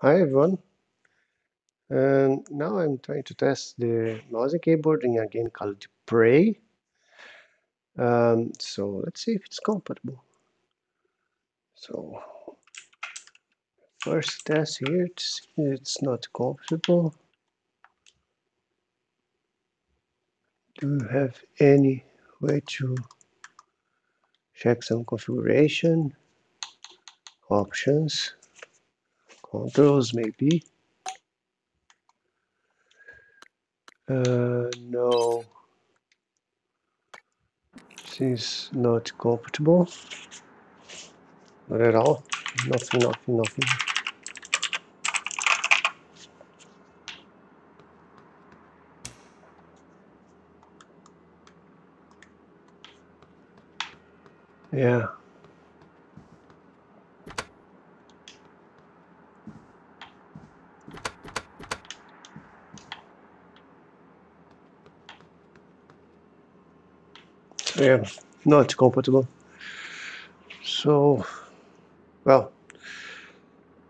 Hi everyone, and now I'm trying to test the mouse and keyboard in a game called Prey. Um, so let's see if it's compatible. So first test here, it's, it's not compatible. Do you have any way to check some configuration options? Controls maybe. Uh, no. This is not compatible. Not at all. Nothing, nothing, nothing. Yeah. Yeah, not compatible. So, well,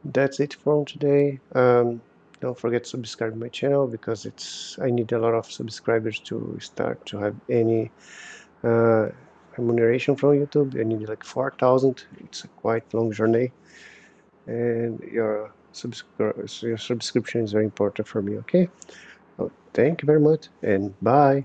that's it from today. Um, don't forget to subscribe my channel because it's I need a lot of subscribers to start to have any uh, remuneration from YouTube. I need like 4,000. It's a quite long journey, and your subscri your subscription is very important for me. Okay, well, thank you very much, and bye.